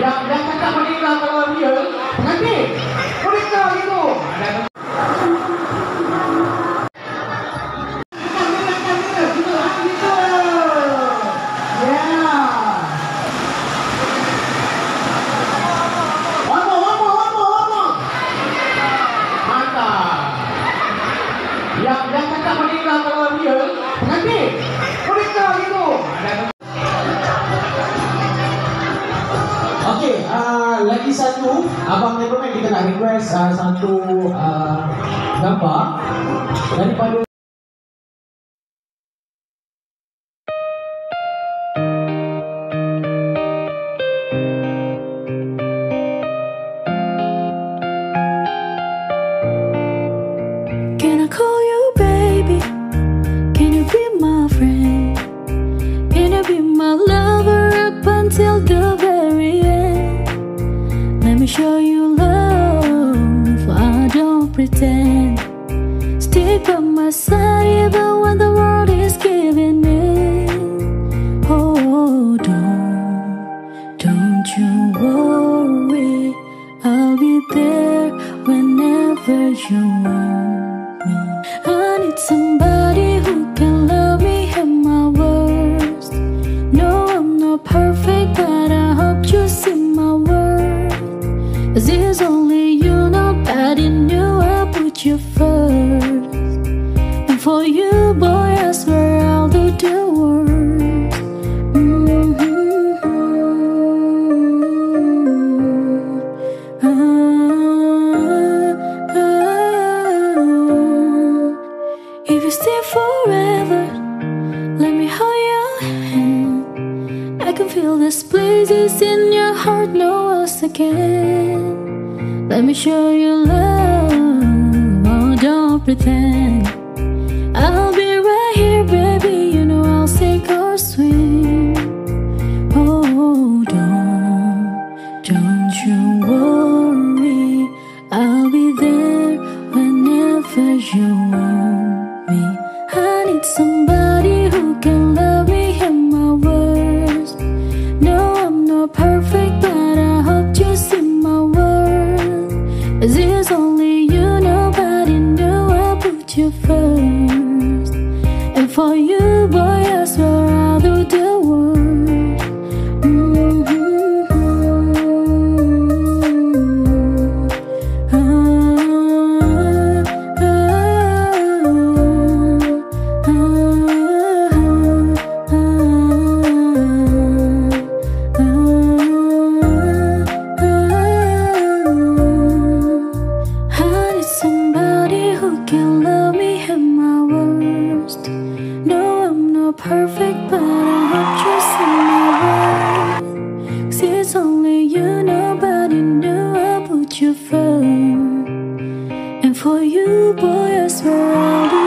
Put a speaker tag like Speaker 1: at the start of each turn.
Speaker 1: yang yang kakak meninggal kalau dia. Nanti itu Yang yang nanti lagi satu Abang Neverman kita nak request uh, satu uh, gambar. Daripada
Speaker 2: pretend. Stick by my side even when the world is giving in. Oh, don't, don't you worry, I'll be there whenever you want me. I need somebody who can love me at my worst. No, I'm not perfect, but I hope you see my worth. Cause it's only first. And for you, boy, I swear I'll do the worst. Mhm. Ah, ah. If you stay forever, let me hold your hand. I can feel this places in your heart, no else again. Let me show you love, pretend. I'll be right here, baby. You know I'll sink or swim. Oh, don't, don't you worry. I'll be there whenever you want for you, boy, I swear I'll do the world. Can love me perfect, but I hope you see me well. Cause it's only you, nobody knew I put you first. And for you, boy, I swear I'll